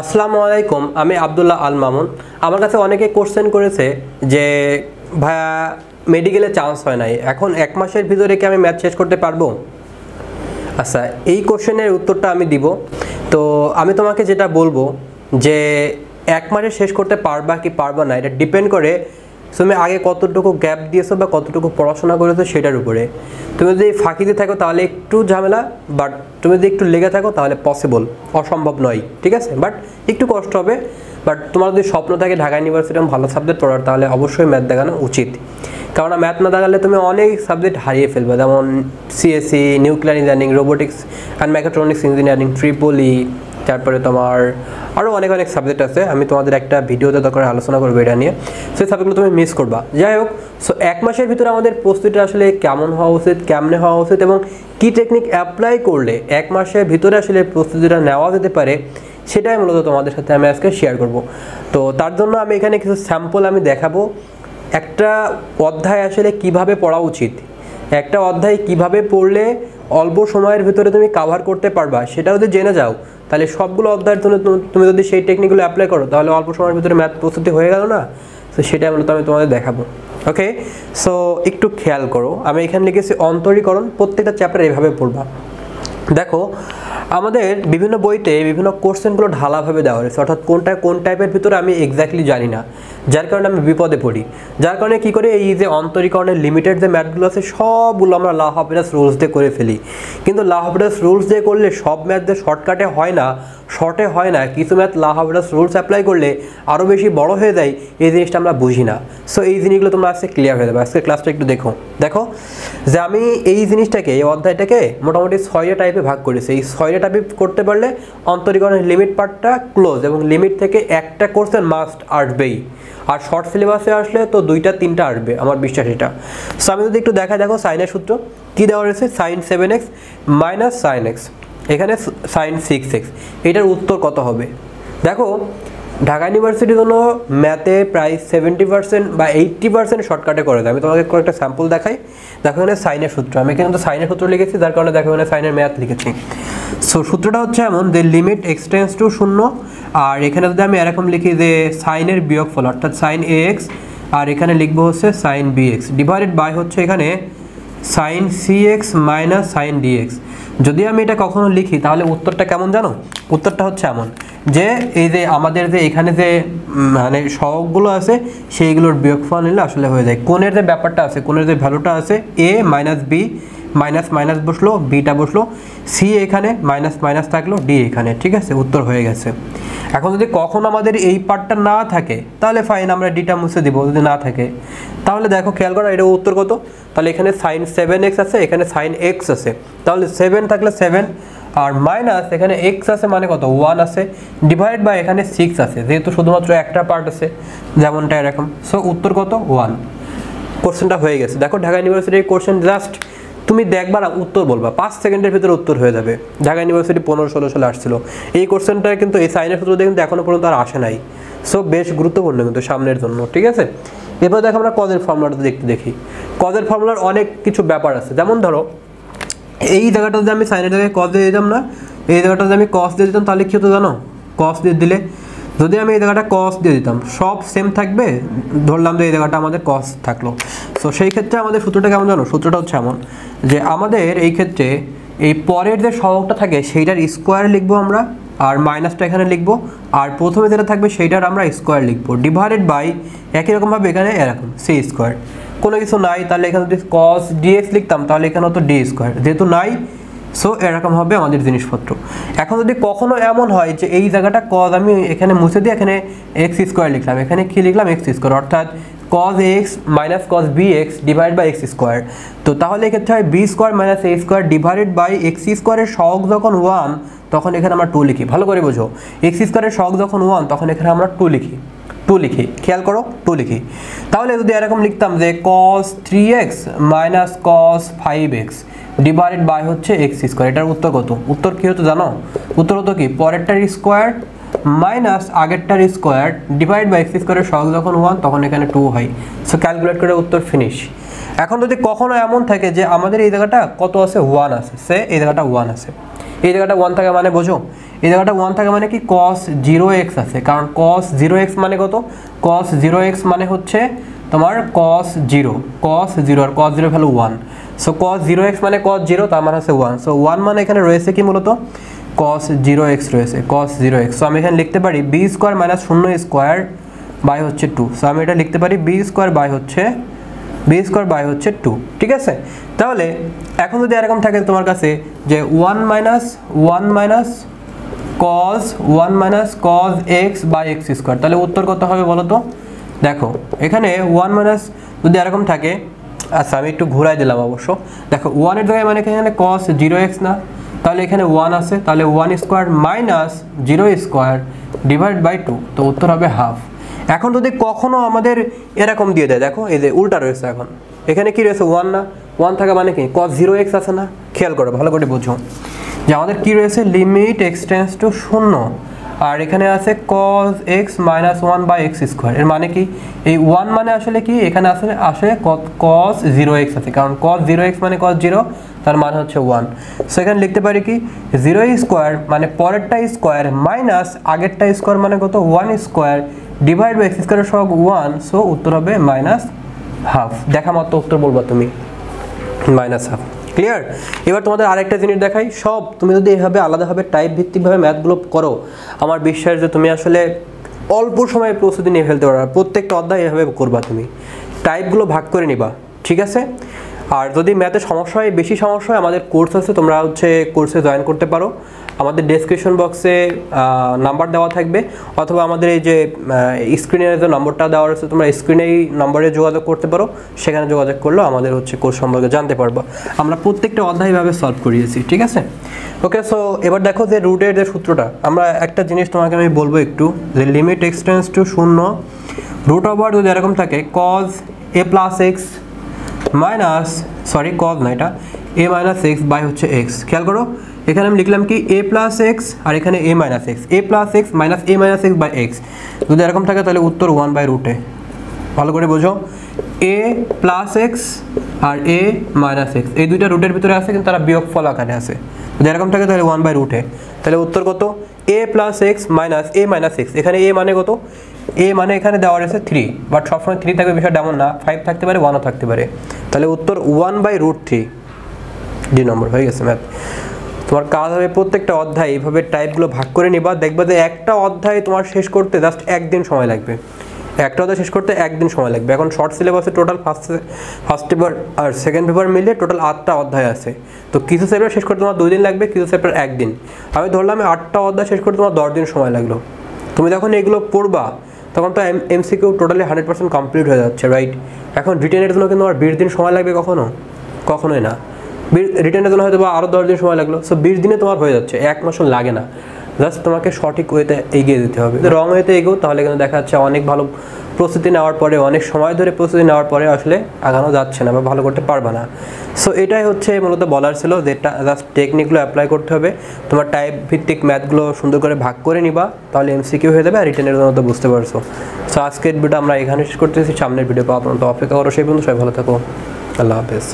আসসালামু আলাইকুম, আমি আবদুল্লাহ আল মামুন। আমার কাছে অনেকে কোশ্চেন করেছে যে, ভাইয়া মেডিকেলে চান্স হয় নাই। এখন এক মাসের ভিতরে কি আমি ম্যাথ শেষ করতে পারব? আচ্ছা এই কোশ্চেনের উত্তরটা আমি দিব। তো, আমি তোমাকে যেটা বলব যে, এক মাসে শেষ করতে পারবা কি পারবা না, এটা ডিপেন্ড করে তুমি আগে কতটুকু গ্যাপ দিয়েছ বা কতটুকু পড়াশোনা করেছ সেটার উপরে? তুমি যদি ফাঁকিতে থাকো তাহলে একটু ঝামেলা বাট তুমি যদি একটু লেগে থাকো তাহলে পসিবল অসম্ভব নয়, ঠিক আছে? বাট একটু কষ্ট হবে বাট তোমার যদি স্বপ্ন থাকে ঢাকা ইউনিভার্সিটি ভালো সাবজেক্ট পড়ার, তাহলে অবশ্যই ম্যাথ দেখানো উচিত। কারণ ম্যাথ না দেখালে তুমি অনেক সাবজেক্ট হারিয়ে ফেলবে, যেমন CSC nuclear engineering robotics and mechatronics engineering triple E তারপরে তোমার আরও অনেক অনেক সাবজেক্ট আছে। আমি তোমাদের একটা ভিডিওতে দরকার আলোচনা করব এটা নিয়ে। সেই সাবজেক্টগুলো তুমি মিস করবা। যাই হোক সো এক মাসের ভিতরে আমাদের প্রস্তুতিটা আসলে কেমন হওয়া উচিত, কেমনে হওয়া উচিত এবং কী টেকনিক অ্যাপ্লাই করলে এক মাসের ভিতরে আসলে প্রস্তুতিটা নেওয়া যেতে পারে, সেটাই মূলত তোমাদের সাথে আমি আজকে শেয়ার করব। তো তার জন্য আমি এখানে কিছু স্যাম্পল আমি দেখাবো। একটা অধ্যায় আসলে কীভাবে পড়া উচিত? একটা অধ্যায় কীভাবে পড়লে অল্প সময়ের ভিতরে তুমি কাভার করতে পারবা, সেটা যদি জেনে যাও তাহলে সবগুলো অধ্যায়ের জন্য তুমি যদি সেই টেকনিকগুলো অ্যাপ্লাই করো, তাহলে অল্প সময়ের ভিতরে ম্যাথ প্রস্তুতি হয়ে গেল না? তো সেটা মূলত আমি তোমাদের দেখাবো। ওকে সো একটু খেয়াল করো। আমি এখানে লিখেছি অন্তরীকরণ, প্রত্যেকটা চ্যাপ্টার এভাবে পড়বা। দেখো আমাদের বিভিন্ন বইতে বিভিন্ন কোশ্চেনগুলো ঢালাভাবে দেওয়া হয়েছে। অর্থাৎ কোনটা, কোন টাইপের ভিতরে আমি এক্স্যাক্টলি জানি না। যার কারণে আমি বিপদে পড়ি। যার কারণে কি করে এই যে অন্তরীকরণের লিমিটেড যে ম্যাথগুলো আছে, সবগুলো আমরা লা হাফিরাস রুলস দিয়ে করে ফেলি। কিন্তু লা হাফিরাস রুলস দিয়ে করলে সব ম্যাথ দিয়ে শর্টকাটে হয় না শর্টে হয় না। কিছু ম্যাথ লা হাফিরাস রুলস অ্যাপ্লাই করলে আরও বেশি বড় হয়ে যায়, এই জিনিসটা আমরা বুঝি না। সো এই জিনিসগুলো তোমরা আজকে ক্লিয়ার হয়ে যাবে। আজকে ক্লাসটা একটু দেখো। দেখো যে আমি এই জিনিসটাকে, এই অধ্যায়টাকে মোটামুটি ছয়টা টাইপে ভাগ করেছি। এই ছয়টা টাইপে করতে পারলে অন্তরীকরণের লিমিট পার্টটা ক্লোজ এবং লিমিট থেকে একটা কোর্সের মাস্ট আসবেই। আর শর্ট সিলেবাসে আসলে তো দুইটা, তিনটা আসবে, আমার বিশ্বাস এটা। সো আমি যদি একটু দেখা দেখো সাইনের সূত্র। কী দেওয়া রয়েছে? Sine seven x minus sine x. এখানে সাইন সিক্স এক্স। এটার উত্তর কত হবে? দেখো, ঢাকা ইউনিভার্সিটির জন্য ম্যাথে প্রায় সেভেন্টি পার্সেন্ট বা এইট্টি পার্সেন্ট শর্টকাটে করে দেয়। আমি তোমাকে কয়েকটা স্যাম্পল দেখাই। দেখো এখানে সাইনের সূত্র। আমি এখানে তো সাইনের সূত্র লিখেছি, যার কারণে দেখো এখানে সাইনের ম্যাথ লিখেছি। সো সূত্রটা হচ্ছে এমন যে লিমিট এক্সটেন্স টু শূন্য, আর এখানে যদি আমি এরকম লিখি যে সাইনের বিয়োগ ফল অর্থাৎ সাইন এ এক্স আর এখানে লিখব হচ্ছে sine b x divided by হচ্ছে এখানে sine c x minus sine d x যদি আমি এটা কখনো লিখি, তাহলে উত্তরটা কেমন জানো? উত্তরটা হচ্ছে এমন, যে এই যে আমাদের যে এখানে যে মানে সহগগুলো আছে, সেইগুলোর বিয়োগফল নিলে আসলে হয়ে যায়। কোণের যে ব্যাপারটা আছে, কোণের যে ভ্যালুটা আছে a minus b minus minus বসল, বিটা বসল, সি এখানে মাইনাস মাইনাস থাকল, ডি এখানে, ঠিক আছে? উত্তর হয়ে গেছে। এখন যদি কখনো আমাদের এই পার্টটা না থাকে, তাহলে ফাইন আমরা ডিটা মুছে দিব, যদি না থাকে। তাহলে দেখো, খেয়াল করো, এটা উত্তর কত? তাহলে এখানে সাইন সেভেন এক্স আছে, এখানে সাইন এক্স আছে। তাহলে সেভেন থাকলে সেভেন আর মাইনাস এখানে এক্স আছে মানে কত? ওয়ান আছে। ডিভাইড বাই এখানে সিক্স আছে, যেহেতু শুধুমাত্র একটা পার্ট আছে, যেমনটা এরকম। সো উত্তর কত? ওয়ান কোশ্চেনটা হয়ে গেছে। দেখো, ঢাকা ইউনিভার্সিটির কোশ্চেন জাস্ট তুমি দেখবা না, উত্তর বলবা। পাঁচ সেকেন্ডের ভিতরে উত্তর হয়ে যাবে। ঢাকা ইউনিভার্সিটি পনেরো ষোলো সালে আসছিল। এই কোশ্চেনটা কিন্তু, এই সাইনের সূত্র দিয়ে কিন্তু এখনও পর্যন্ত আর আসে নাই। সো বেশ গুরুত্বপূর্ণ কিন্তু সামনের জন্য, ঠিক আছে? এবার দেখো আমরা কজের ফর্মুলাটা দেখতে দেখি। কজের ফর্মুলার অনেক কিছু ব্যাপার আছে। যেমন ধরো, এই জায়গাটা যদি আমি সাইনের জায়গায় কস দিয়ে দিতাম না, এই জায়গাটা যদি আমি কস দিয়ে দিতাম, তাহলে কী হতো জানো? কস দিয়ে দিলে যদি আমি এই জায়গাটা কস দিয়ে দিতাম, সব সেম থাকবে, ধরলাম যে এই জায়গাটা আমাদের কস থাকল। সো সেই ক্ষেত্রে আমাদের সূত্রটা কেমন জানো? সূত্রটা হচ্ছে এমন যে আমাদের এই ক্ষেত্রে এই পরের যে সহগটা থাকে, সেইটার স্কোয়ার লিখব আমরা, আর মাইনাসটা এখানে লিখব, আর প্রথমে যেটা থাকবে, সেইটার আমরা স্কোয়ার লিখব। ডিভাইডেড বাই একই রকমভাবে এখানে এরকম সি স্কোয়ার কোনো কিছু নাই, তাহলে এখানে যদি কস ডিএক্স লিখতাম, তাহলে এখানে হতো ডি স্কোয়ার যেহেতু নাই সো এরকম হবে আমাদের জিনিসপত্র। এখন যদি কখনো এমন হয় যে এই জায়গাটা কজ আমি এখানে মুছে দিয়ে এখানে এক্স স্কোয়ার লিখলাম, এখানে কি লিখলাম? এক্স স্কোয়ার অর্থাৎ cos x minus cos b x divide by x square তো তাহলে এক্ষেত্রে হয় b square minus a square divided by x স্কোয়ারের সহগ যখন ওয়ান তখন এখানে আমরা টু লিখি। ভালো করে বোঝো। এক্স স্কোয়ারের সহগ যখন ওয়ান তখন এখানে আমরা টু লিখি। টু লিখি, খেয়াল করো, টু লিখি। তাহলে যদি এরকম লিখতাম যে cos three x minus cos five x divided by হচ্ছে এক্স স্কোয়ার এটার উত্তর কত? উত্তর কী হতো জানো? উত্তর হতো কি? পরেরটার স্কোয়ার মাইনাস আগেরটার স্কোয়ার ডিভাইড বাই এক্স স্কোয়ারের সহগ যখন ওয়ান তখন এখানে টু হয়। সো ক্যালকুলেট করে উত্তর ফিনিশ এখন যদি কখনো এমন থাকে যে আমাদের এই জায়গাটা কত আছে? ওয়ান আছে। সে এই জায়গাটা ওয়ান আছে। এই জায়গাটা ওয়ান থাকে মানে বোঝো? এই জায়গাটা ওয়ান থাকে মানে কি? কস জিরো এক্স আছে। কারণ কস জিরো এক্স মানে কত? কস জিরো এক্স মানে হচ্ছে তোমার কস জিরো কস জিরো আর cos zero value one so cos zero x মানে কস জিরো তার মানে হচ্ছে ওয়ান সো ওয়ান মানে এখানে রয়েছে কি মূলত? কস জিরো এক্স রয়েছে কস জিরো এক্স সো আমি এখানে লিখতে পারি বি স্কোয়ার মাইনাস শূন্য স্কোয়ার বাই হচ্ছে টু সো আমি এটা লিখতে পারি বি স্কোয়ার বাই হচ্ছে বি স্কোয়ার বাই হচ্ছে টু ঠিক আছে? তাহলে এখন যদি এরকম থাকে তোমার কাছে যে one minus one minus cos one minus cos x by x square তাহলে উত্তর কত হবে বলো তো? দেখো, এখানে ওয়ান মাইনাস যদি এরকম থাকে আচ্ছা আমি একটু ঘুরাই দিলাম অবশ্য। দেখো ওয়ানের জায়গায় মানে এখানে কস জিরো এক্স না? তাহলে এখানে ওয়ান আছে, তাহলে one square minus zero square divide by two তো উত্তর হবে হাফ এখন যদি কখনো আমাদের এরকম দিয়ে দেয়, দেখো এই যে উল্টা রয়েছে এখন। এখানে কি রয়েছে? ওয়ান না? ওয়ান থাকা মানে কি? কস জিরো এক্স আছে না? খেয়াল করো, ভালো করে বুঝো। যে আমাদের কি রয়েছে? লিমিট এক্সটেন্স টু শূন্য। আর এখানে আছে cos x minus one by x square এর মানে কি? এই ওয়ান মানে আসলে কি? এখানে আসলে আসে কস জিরো এক্স আছে। কারণ কস জিরো এক্স মানে কস জিরো তার মানে হচ্ছে ওয়ান সো এখানে লিখতে পারি কি? জিরো স্কোয়ার মানে পরেরটা স্কোয়ার মাইনাস আগেরটা স্কোয়ার মানে কত? One square divide by x স্কোয়ারের সব ওয়ান সো উত্তর হবে মাইনাস হাফ দেখা মাত্র উত্তর বলবা তুমি। মাইনাস হাফ ক্লিয়ার এবার তোমাদের আরেকটা জিনিস দেখাই। সব তুমি যদি এভাবে আলাদাভাবে টাইপ ভিত্তিকভাবে ম্যাথগুলো করো, আমার বিশ্বাস যে তুমি আসলে অল্প সময়ে প্রস্তুতি নিয়ে ফেলতে পারবে। প্রত্যেকটা অধ্যায় এভাবে করবা তুমি। টাইপগুলো ভাগ করে নিবা। ঠিক আছে? আর যদি ম্যাথে সমস্যা হয়, বেশি সমস্যা হয়, আমাদের কোর্স আছে, তোমরা হচ্ছে কোর্সে জয়েন করতে পারো। আমাদের ডেসক্রিপশন বক্সে নাম্বার দেওয়া থাকবে, অথবা আমাদের এই যে স্ক্রিনের যে নম্বরটা দেওয়া রয়েছে, তোমরা স্ক্রিনেই নম্বরে যোগাযোগ করতে পারো। সেখানে যোগাযোগ করলেও আমাদের হচ্ছে কোর্স সম্পর্কে জানতে পারব। আমরা প্রত্যেকটা অধ্যায়ভাবে সলভ করিয়েছি, ঠিক আছে? ওকে সো এবার দেখো যে রুটের যে সূত্রটা। আমরা একটা জিনিস তোমাকে আমি বলব একটু, যে লিমিট এক্সটেন্স টু শূন্য। রুট ওভার যদি এরকম থাকে cos a plus x minus sorry cos না এটা এ মাইনাস এক্স বাই হচ্ছে এক্স খেয়াল করো, এখানে আমি লিখলাম কি এ প্লাস এক্স আর এখানে a minus x a plus x minus a minus x by x যদি এরকম থাকে তাহলে উত্তর ওয়ান বাই রুটে ভালো করে বোঝো। এ প্লাস এক্স আর এ মাইনাস এক্স এই দুইটা রুটের ভিতরে আছে, কিন্তু তারা বিয়োগ ফল আকারে আছে। যদি এরকম থাকে তাহলে ওয়ান বাই রুটে তাহলে উত্তর কত? A plus x minus a minus x এখানে এ মানে কত? এ মানে এখানে দেওয়া রয়েছে থ্রি বাট সবসময় থ্রি থাকবে বিষয়টা এমন না। ফাইভ থাকতে পারে ওয়ানও থাকতে পারে। তাহলে উত্তর one by root three d number হয়ে গেছে ম্যাথ তোমার কাজ হবে প্রত্যেকটা অধ্যায়, এইভাবে টাইপগুলো ভাগ করে নিবা। দেখবা যে একটা অধ্যায় তোমার শেষ করতে জাস্ট একদিন সময় লাগবে। একটা অধ্যায় শেষ করতে একদিন সময় লাগবে। এখন শর্ট সিলেবাসে টোটাল ফার্স্ট ফার্স্ট পেপার আর সেকেন্ড পেপার মিলিয়ে টোটাল আটটা অধ্যায় আছে। তো কিছু চ্যাপ্টার শেষ করতে তোমার দুই দিন লাগবে, কিছু চ্যাপ্টার একদিন। আমি ধরলাম আটটা অধ্যায় শেষ করতে তোমার দশ দিন সময় লাগল। তুমি যখন এগুলো পড়বা তখন তো M MCQ totally hundred percent complete হয়ে যাচ্ছে রাইট এখন রিটেনের জন্য কিন্তু আমার বিশ দিন সময় লাগবে কখনো? কখনোই না। রিটার্নের জন্য হয়তো বা আরও দশ দিন সময় লাগল। সো বিশ দিনে তোমার হয়ে যাচ্ছে, এক মাসও লাগে না। জাস্ট তোমাকে সঠিক ওয়েতে এগিয়ে দিতে হবে। রং ওয়েতে এগো তাহলে কিন্তু দেখা যাচ্ছে অনেক ভালো প্রস্তুতি নেওয়ার পরে, অনেক সময় ধরে প্রস্তুতি নেওয়ার পরে আসলে আগানো যাচ্ছে না বা ভালো করতে পারবে না। সো এটাই হচ্ছে মূলত বলার ছিল যে জাস্ট টেকনিকগুলো অ্যাপ্লাই করতে হবে। তোমার টাইপ ভিত্তিক ম্যাথগুলো সুন্দর করে ভাগ করে নিবা, তাহলে এমসিকিউ হয়ে যাবে আর রিটার্নের জন্য তো বুঝতে পারছ। সো আজকের ভিডিও আমরা এখানে শেষ করতেছি। সামনের ভিডিও পাওয়া পর্যন্ত অপেক্ষা করো। সেই পর্যন্ত সবাই ভালো থাকো। আল্লাহ হাফেজ।